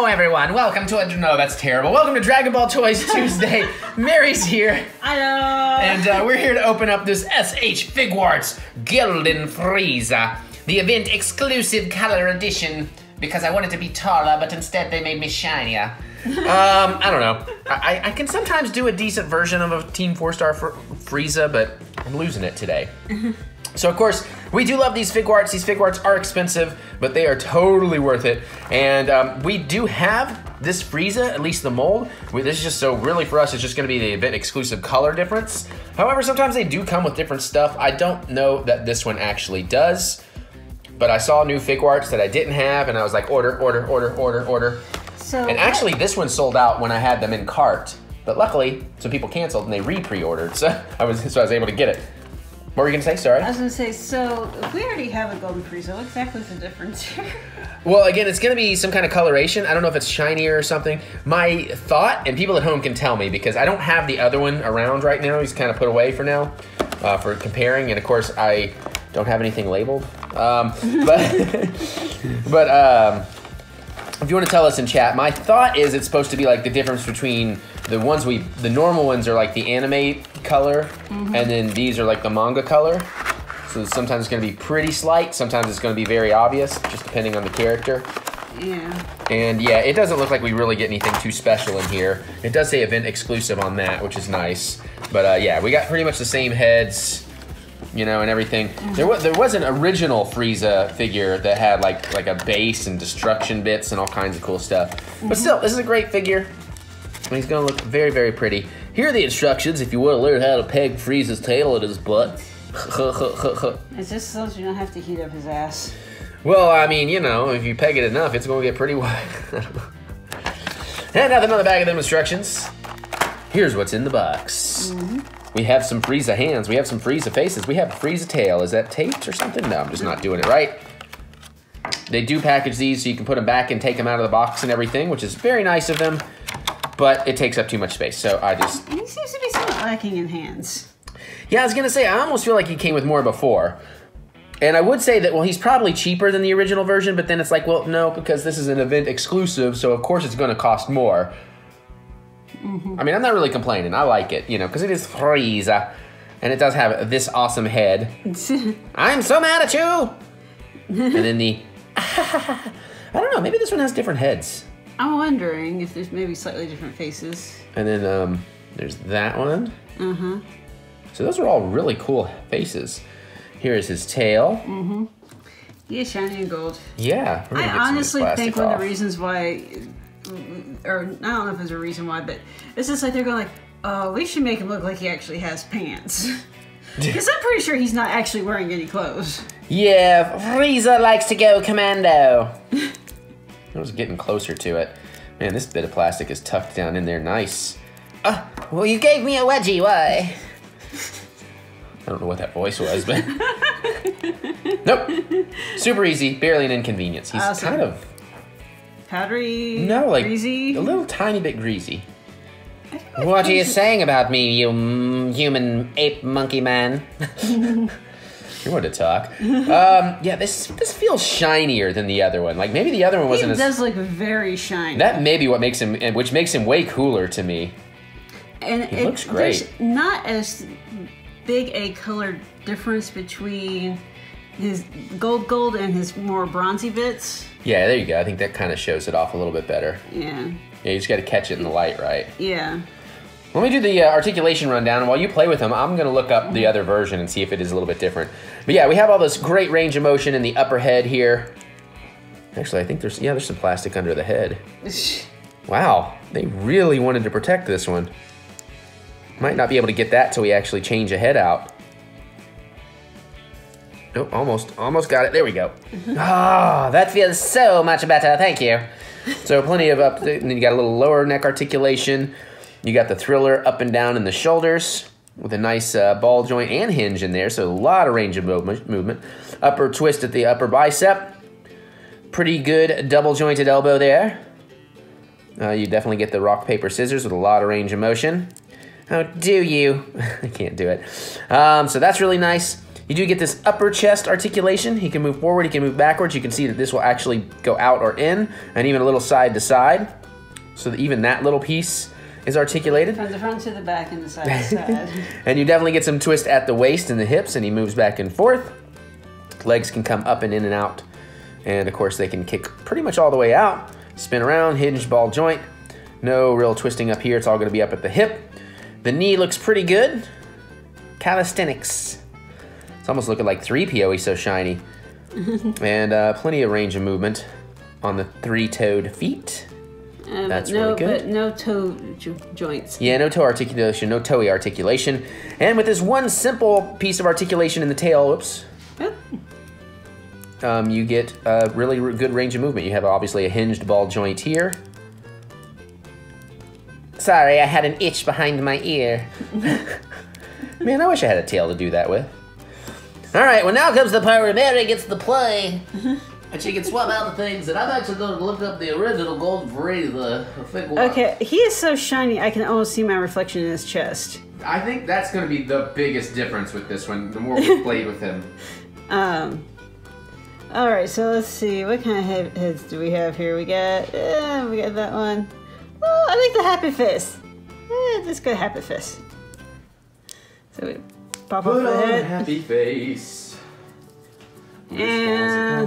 Hello, everyone. Welcome to a no, that's terrible. Welcome to Dragon Ball Toys Tuesday. Mary's here, I know. and uh, we're here to open up this SH Figuarts Golden Frieza, the event exclusive color edition. Because I wanted to be taller, but instead they made me shinier. um, I don't know. I, I can sometimes do a decent version of a Team Four Star Fr- Frieza, but I'm losing it today. So of course, we do love these Figuarts. These Figuarts are expensive, but they are totally worth it. And um, we do have this Frieza, at least the mold. We, this is just so really for us, it's just going to be the event exclusive color difference. However, sometimes they do come with different stuff. I don't know that this one actually does, but I saw new Figuarts that I didn't have, and I was like, order, order, order, order, order. so And actually, this one sold out when I had them in cart. But luckily, some people canceled and they re-pre-ordered, so I was so I was able to get it. What were you gonna say? Sorry. I was gonna say, so if we already have a golden Frieza, what exactly is the difference here? Well, again, it's going to be some kind of coloration. I don't know if it's shinier or something. My thought, and people at home can tell me because I don't have the other one around right now. He's kind of put away for now uh, for comparing, and of course, I don't have anything labeled. Um, but but um, if you want to tell us in chat, my thought is it's supposed to be like the difference between the ones we, the normal ones are like the anime color, mm-hmm. and then these are like the manga color. So sometimes it's going to be pretty slight, sometimes it's going to be very obvious, just depending on the character. yeah. And yeah, it doesn't look like we really get anything too special in here. It does say event exclusive on that, which is nice. But uh, yeah, we got pretty much the same heads, you know, and everything. Mm-hmm. There was there was an original Frieza figure that had like like a base and destruction bits and all kinds of cool stuff. But mm-hmm. still, this is a great figure. And he's gonna look very very pretty. Here are the instructions if you want to learn how to peg Frieza's tail at his butt. It's just so you don't have to heat up his ass. Well, I mean, you know, if you peg it enough, it's going to get pretty wide. and nothing on the back of them instructions. Here's what's in the box. Mm-hmm. We have some Frieza hands. We have some Frieza faces. We have a Frieza tail. Is that taped or something? No, I'm just not doing it right. They do package these so you can put them back and take them out of the box and everything, which is very nice of them. But it takes up too much space, so I just he seems to be somewhat lacking in hands. yeah, I was gonna say, I almost feel like he came with more before. And I would say that, well, he's probably cheaper than the original version, but then it's like, well, no, because this is an event exclusive, so of course it's gonna cost more. Mm-hmm. I mean, I'm not really complaining. I like it, you know, because it is Frieza. And it does have this awesome head. I'm so mad at you! and then the. I don't know, maybe this one has different heads. I'm wondering if there's maybe slightly different faces. And then um, there's that one. Huh. So those are all really cool faces. Here is his tail. Mm-hmm. Yeah, shiny and gold. Yeah. I get some of this honestly think one of the reasons why, or I don't know if there's a reason why, but it's just like they're going like, oh, we should make him look like he actually has pants. Because I'm pretty sure he's not actually wearing any clothes. Yeah, Frieza likes to go commando. I was getting closer to it. Man, this bit of plastic is tucked down in there nice. Uh, well, you gave me a wedgie, why? I don't know what that voice was, but. nope. Super easy, barely an inconvenience. He's Awesome. kind of. Powdery, No, like. greasy. A little tiny bit greasy. I don't know if What are you saying about me, you human ape monkey man? you want to talk? Um, yeah, this this feels shinier than the other one. Like maybe the other one wasn't as. does look very shiny. That may be what makes him, which makes him way cooler to me. and he it, looks great. There's not as big a color difference between his gold gold and his more bronzy bits. Yeah, there you go. I think that kind of shows it off a little bit better. Yeah, Yeah, you just got to catch it in the light, right? yeah. Let me do the uh, articulation rundown, while you play with them, I'm going to look up the other version and see if it is a little bit different. But yeah, we have all this great range of motion in the upper head here. Actually, I think there's yeah, there's some plastic under the head. Wow, they really wanted to protect this one. Might not be able to get that till we actually change a head out. Nope, almost, almost got it. There we go. Ah, that feels so much better. Thank you. So plenty of up. And then you got a little lower neck articulation. You got the thriller up and down in the shoulders with a nice uh, ball joint and hinge in there. So a lot of range of movement. Upper twist at the upper bicep. Pretty good double jointed elbow there. Uh, you definitely get the rock, paper, scissors with a lot of range of motion. How do you? I can't do it. Um, so that's really nice. You do get this upper chest articulation. He can move forward, he can move backwards. You can see that this will actually go out or in, and even a little side to side. So even that little piece is articulated. From the front to the back and the side to side. And you definitely get some twist at the waist and the hips, and he moves back and forth. Legs can come up and in and out. And of course, they can kick pretty much all the way out. Spin around, hinged ball joint. No real twisting up here. It's all going to be up at the hip. The knee looks pretty good. Calisthenics. It's almost looking like 3PO. He's so shiny. and uh, plenty of range of movement on the three toed feet. Uh, That's no, really good. But no toe jo- joints. Yeah, no toe articulation, no toe articulation. And with this one simple piece of articulation in the tail, whoops, Oop. um, you get a really good range of movement. You have obviously a hinged ball joint here. Sorry, I had an itch behind my ear. Man, I wish I had a tail to do that with. All right, well now comes the part where Mary gets to play, and she can swap out the things. And I'm actually going to look up the original Golden Free, the fake one. Okay, he is so shiny. I can almost see my reflection in his chest. I think that's going to be the biggest difference with this one. The more we played with him. Um. All right, so let's see. What kind of head- heads do we have here? We got, uh, we got that one. Oh, I like the happy fist. Eh, just go happy fist. So we pop off the head, happy face. and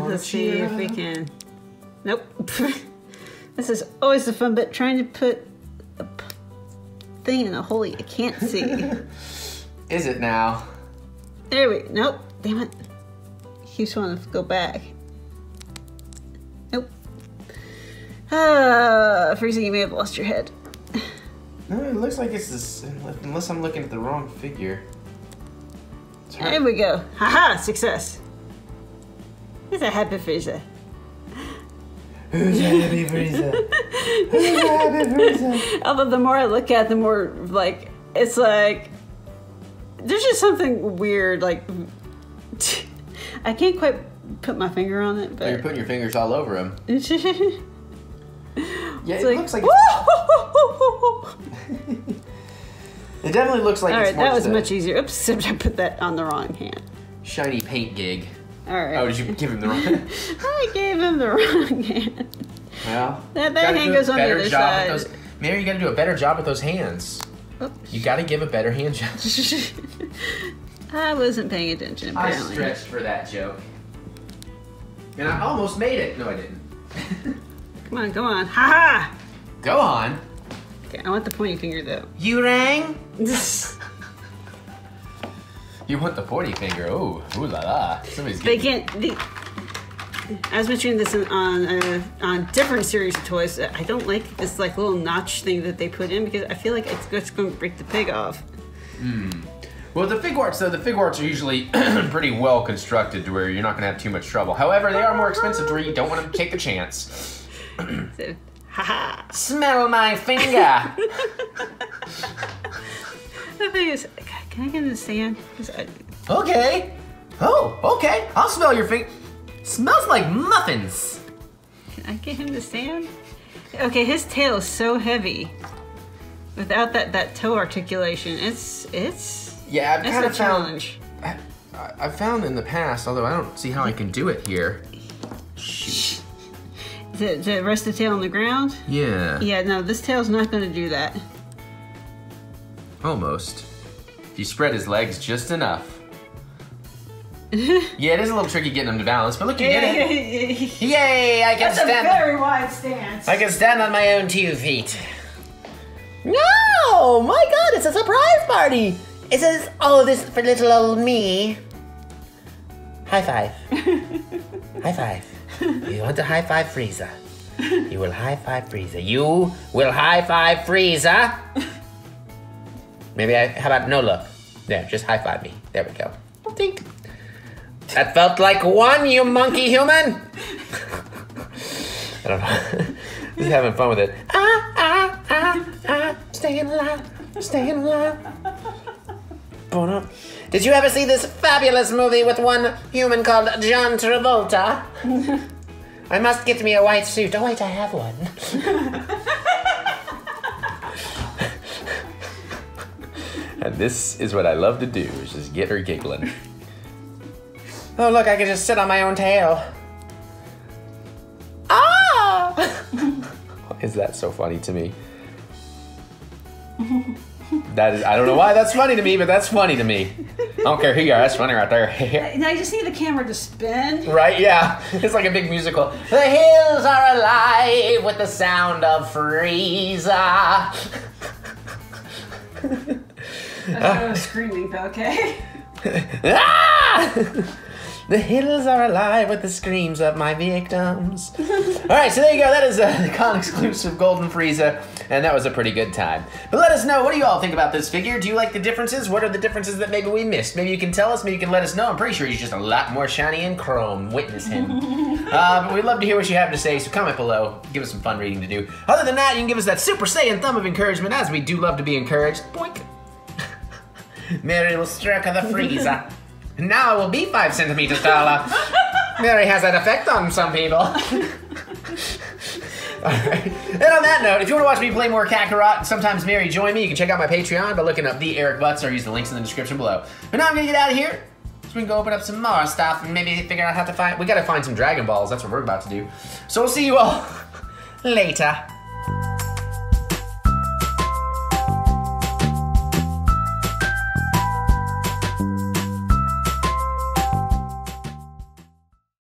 let's see if we can. Nope. this is always the fun bit, trying to put a thing in a hole you can't see. Is it now? there we. Nope. Damn it. Keeps wanting to go back. Nope. Ah, Freezing, you may have lost your head. No, it looks like it's this. Unless I'm looking at the wrong figure. There we go. Haha, success. He's a happy Frieza. Who's a happy Frieza? Who's a happy Frieza? Although the more I look at, it, the more like it's like there's just something weird. Like I can't quite put my finger on it, You're but putting your fingers all over him. it's Yeah, it like, looks like. It definitely looks like All it's that was much easier. Oops, I put that on the wrong hand. shiny paint gig. All right. Oh, did you give him the wrong? I gave him the wrong hand. well, That- that hand goes on the better other job side. With those. Mary, you got to do a better job with those hands. Oops. You got to give a better hand job. I wasn't paying attention I apparently. stretched for that joke. And I almost made it. No, I didn't. Come on, come on. Ha ha! Go on. Okay, I want the pointing finger though. You rang? You want the pointy finger? Oh, ooh la la. Somebody's they getting. can't. The, I was mentioning this in- on uh, on different series of toys. I don't like this like little notch thing that they put in because I feel like it's going to break the pig off. Well, the Figuarts, though, the Figuarts are usually pretty well constructed to where you're not going to have too much trouble. However, they are more expensive to where you don't want to take the chance. So, ha ha! Smell my finger. The thing is, can I get in the sand? I- okay. Oh, okay. I'll smell your finger. Smells like muffins. Can I get him the sand? Okay, his tail is so heavy. Without that that toe articulation, it's it's Yeah, I've it's kind a of found. challenge. I, I've found in the past, although I don't see how I can do it here. Shoot. The, the rest the tail on the ground? Yeah. Yeah, no, this tail's not going to do that. Almost. If you spread his legs just enough. yeah, it is a little tricky getting him to balance, but look, you did it. Yay! I can That's a stand. very wide stance. I can stand on my own two feet. No! My God, it's a surprise party. It says, "Oh, this for little old me." High five. high five. You want to high five Frieza? You will high five Frieza. You will high five Frieza. Maybe I. How about no look? There, just high five me. There we go. Think. That felt like one, you monkey human. I don't know. Just having fun with it. Ah, ah, ah, ah, staying alive, staying alive. Bono. Did you ever see this fabulous movie with one human called John Travolta? I must get me a white suit. Oh wait, I have one. And this is what I love to do, is just get her giggling. Oh, look, I can just sit on my own tail. Ah! Why is that so funny to me? That is, I don't know why that's funny to me, but that's funny to me. I don't care who you are, that's funny right there. Now you just need the camera to spin. right? Yeah. It's like a big musical. The hills are alive with the sound of Frieza. Was screaming, okay. ah! The hills are alive with the screams of my victims. All right, so there you go. That is uh, the con exclusive Golden Frieza, and that was a pretty good time. But let us know, what do you all think about this figure? Do you like the differences? What are the differences that maybe we missed? Maybe you can tell us, maybe you can let us know. I'm pretty sure he's just a lot more shiny and chrome. Witness him. uh, but we'd love to hear what you have to say, so comment below. Give us some fun reading to do. Other than that, you can give us that Super Saiyan thumb of encouragement, as we do love to be encouraged. Boink. Mary will of the Frieza. Now I will be five centimeters taller. Mary has that effect on some people. Alright. And on that note, if you want to watch me play more Kakarot sometimes Mary join me, you can check out my Patreon by looking up the Eric Butts or use the links in the description below. But now I'm gonna get out of here. So we can go open up some more stuff and maybe figure out how to find we gotta find some Dragon Balls, that's what we're about to do. So we'll see you all later.